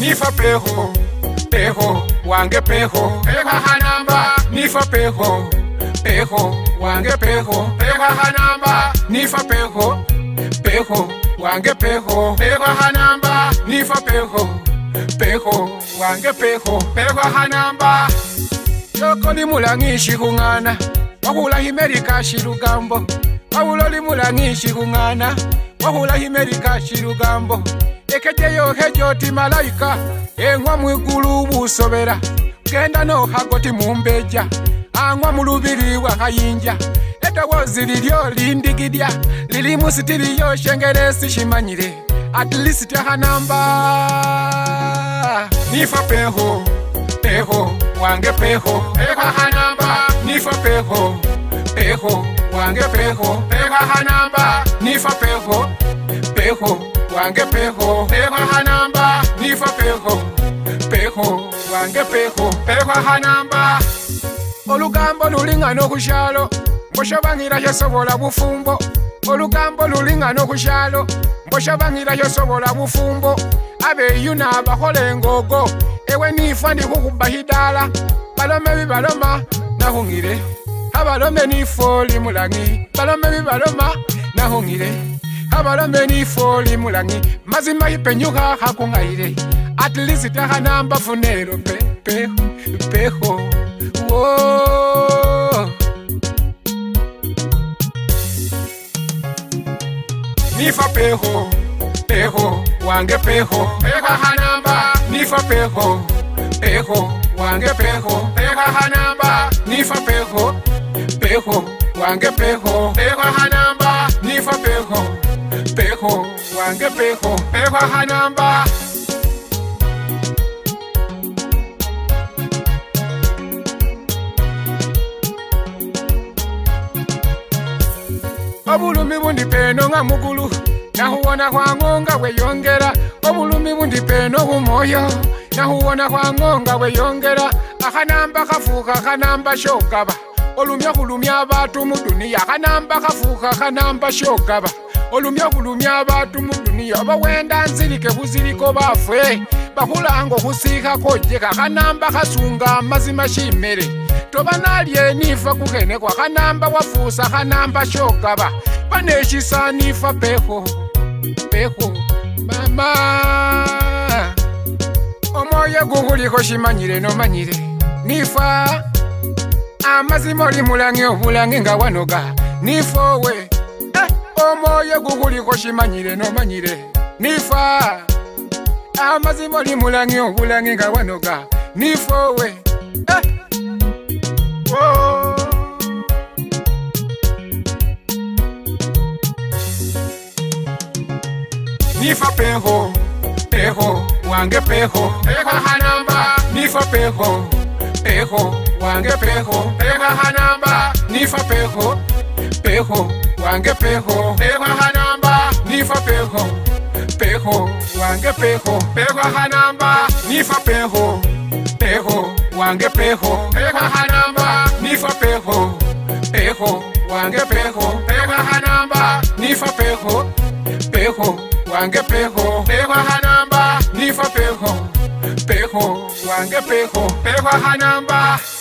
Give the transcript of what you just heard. nifa peho peho wange peho ehahanamba nifa peho peho wange peho ehahanamba nifa peho peho wange peho ehahanamba nifa peho peho wange peho ehahanamba shoko limulangishi kung'ana kwakula himelika shilugambo pawulo limulangishi kung'ana kwakula himelika shilugambo ekejeyohe joti malaika eng'wa mwigulu busobera genda nohagoti mumbeja ang'wa mulubiri bwa kayinja eddoboozi liryo lindigidya lili musitiriyo shengeresi shimanyire at least ahanamba nifa peho peho wange peho ehahanamba nifa peho peho wange peho ehahanamba nifa peho peho wange peho ehahanamba nifa peho peho wange peho ehahanamba olugambo lulingana okushalo ngoshabangira yesobola bufumbo olugambo lulingana okushalo ngoshabangira yesobola bufumbo abeyu naabahole engogo ewe nifa ndikukubahidala balome vibaloma nahongile abalome nifo limulangi balome vibaloma nahongile abalome nifo limulangi mazima ipenyuka hakungaile atilisitahanamba funelo peho nifa peho peho wange peho, peho pejo pejo wange pejo pejo hanamba nifa pejo pejo wange pejo pejo hanamba nifa pejo pejo wange pejo pejo hanamba abulumi bundi peno nga mukulu nahuwona hwangonga weyongera obulumi bundipeno humoyo nahuwona hwangonga weyongera ahanamba hafuha hanamba shogaba olumya hulumya abatu muduniya hanamba hafuha hanamba shogaba olumya hulumya abatu muduniya obawenda nzirike huziriko bafwe bahulango husiha kojeha hanamba hasunga mazima shimere toba nalye nifa kuhenehwa hanamba wafusa hanamba shogaba baneshisanifa peho peho mama omwoyo guhuliho shimanyire nomanyire nifa amazima oli mulange obulange nga wanoga nifa owe eh, omwoyo guhuliho shimanyire nomanyire nifa amazima oli mulange obulange nga wanoga nifa owe eh, nifa peho peho wange peho ehahanamba nifa peho peho wange peho ehahanamba nifa peho peho wange peho ehahanamba nifa peho peho wange peho ehahanamba nifa peho peho wange peho ehahanamba nifa peho peho wange peho ehahanamba nifa peho peho wange pejo pejo ajanamba nifa pejo pejo wange pejo pejo ajanamba